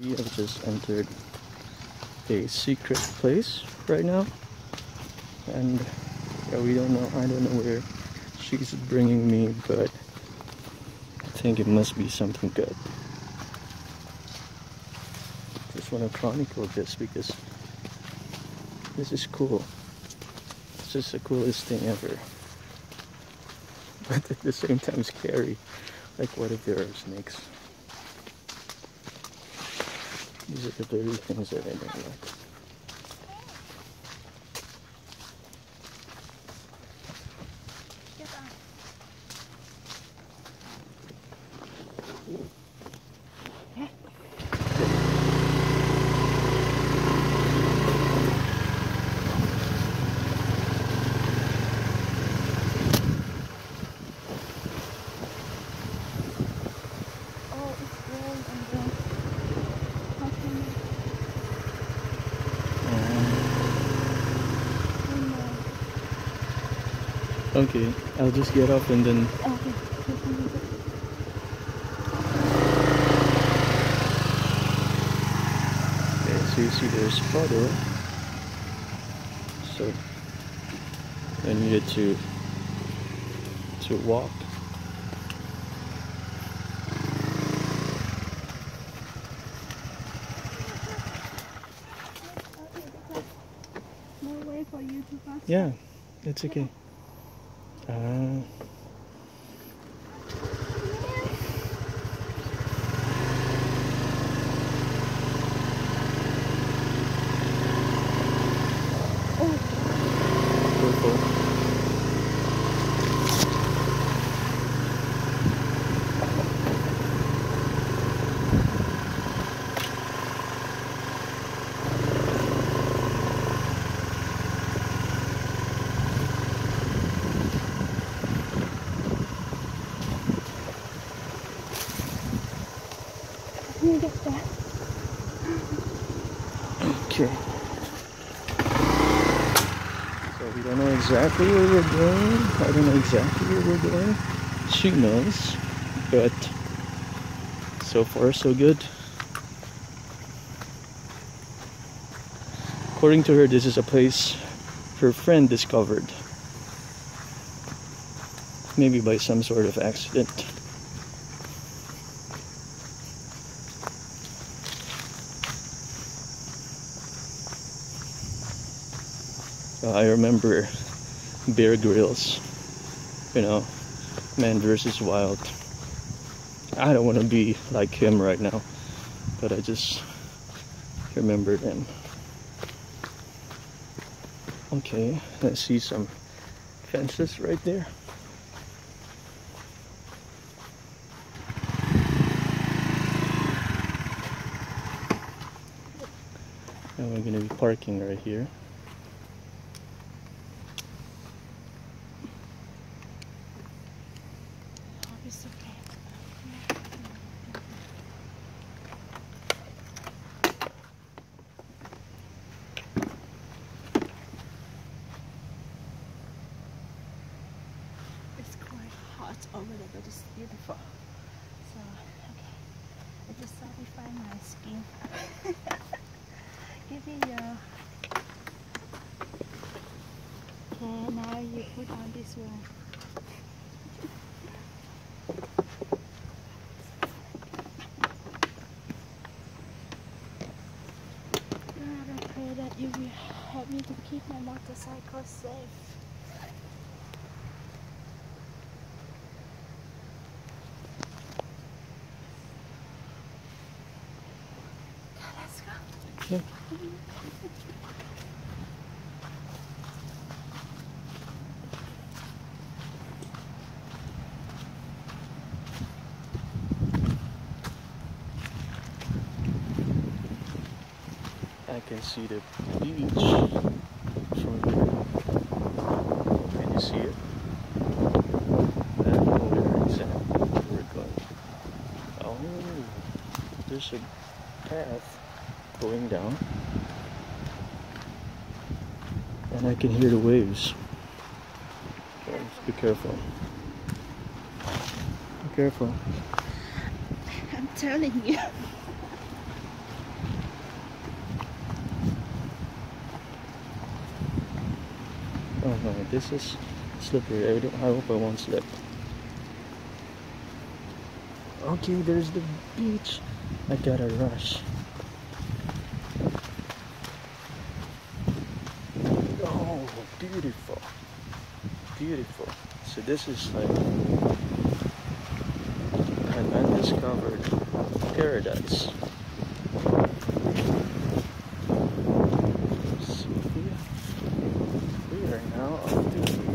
We have just entered a secret place right now, and yeah, we don't know. I don't know where she's bringing me, but I think it must be something good. Just want to chronicle this because this is cool. It's just the coolest thing ever, but at the same time scary. Like, what if there are snakes? These are the very things that I don't like. Oh, Okay, I'll just get up and then Okay. Okay, so you see there's puddle. So I needed to to walk. No way for you to pass. Yeah, it's okay. Uh, Okay. So we don't know exactly where we're going. I don't know exactly where we're going. She knows, but so far so good. According to her, this is a place her friend discovered. Maybe by some sort of accident. Uh, I remember Bear Grylls, you know, Man versus Wild. I don't want to be like him right now, but I just remembered him. Okay, I see some fences right there. And we're gonna be parking right here. Oh, but it's beautiful. So, okay. I just satisfy my skin. Give me your. Okay, now you put on this one. God, I pray that you will help me to keep my motorcycle safe. I can see the beach. Can you see it? Oh, there's a path going down. And I can hear the waves. Just be careful. Be careful. I'm telling you. Oh no, this is slippery. I, I, hope I won't slip. Okay, there's the beach. I gotta rush. beautiful. Beautiful. So this is like an undiscovered paradise. So we are now on the